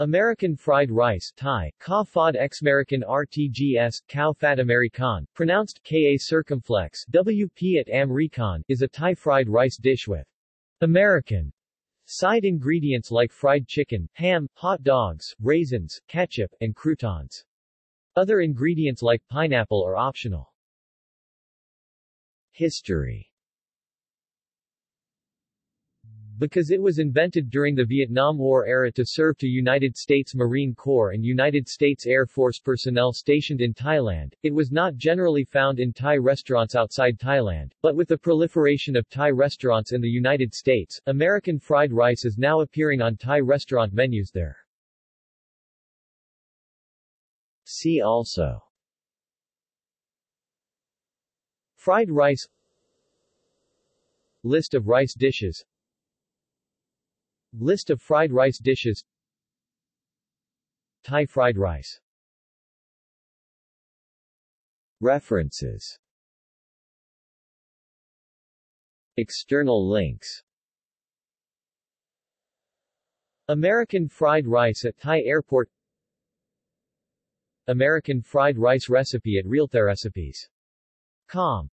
American fried rice Thai, Ka Fad American RTGS, khao phat amerikan, pronounced Ka circumflex WP at Amricon, is a Thai fried rice dish with American side ingredients like fried chicken, ham, hot dogs, raisins, ketchup, and croutons. Other ingredients like pineapple are optional. History because it was invented during the Vietnam War era to serve to United States Marine Corps and United States Air Force personnel stationed in Thailand, it was not generally found in Thai restaurants outside Thailand, but with the proliferation of Thai restaurants in the United States, American fried rice is now appearing on Thai restaurant menus there. See also Fried rice List of rice dishes List of fried rice dishes. Thai fried rice. References. External links. American fried rice at Thai airport. American fried rice recipe at RealThaiRecipes.com